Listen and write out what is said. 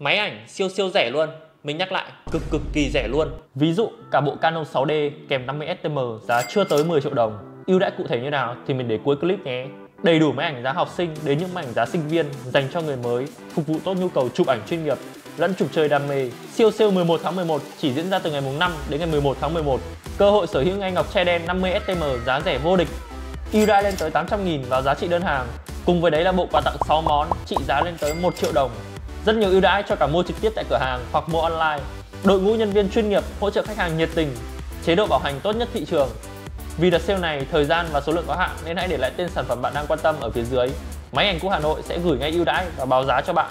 Máy ảnh siêu siêu rẻ luôn. Mình nhắc lại, cực cực kỳ rẻ luôn. Ví dụ, cả bộ Canon 6D kèm 50 STM giá chưa tới 10 triệu đồng. Ưu đãi cụ thể như nào thì mình để cuối clip nhé. Đầy đủ máy ảnh giá học sinh đến những máy ảnh giá sinh viên dành cho người mới phục vụ tốt nhu cầu chụp ảnh chuyên nghiệp lẫn chụp chơi đam mê. Siêu siêu 11 tháng 11 chỉ diễn ra từ ngày mùng 5 đến ngày 11 tháng 11 cơ hội sở hữu ngay ngọc che đen 50 STM giá rẻ vô địch. Ưu đãi lên tới 800 nghìn vào giá trị đơn hàng. Cùng với đấy là bộ quà tặng 6 món trị giá lên tới 1 triệu đồng rất nhiều ưu đãi cho cả mua trực tiếp tại cửa hàng hoặc mua online. Đội ngũ nhân viên chuyên nghiệp hỗ trợ khách hàng nhiệt tình chế độ bảo hành tốt nhất thị trường. Vì đợt sale này, thời gian và số lượng có hạn nên hãy để lại tên sản phẩm bạn đang quan tâm ở phía dưới. Máy ảnh cũ Hà Nội sẽ gửi ngay ưu đãi và báo giá cho bạn.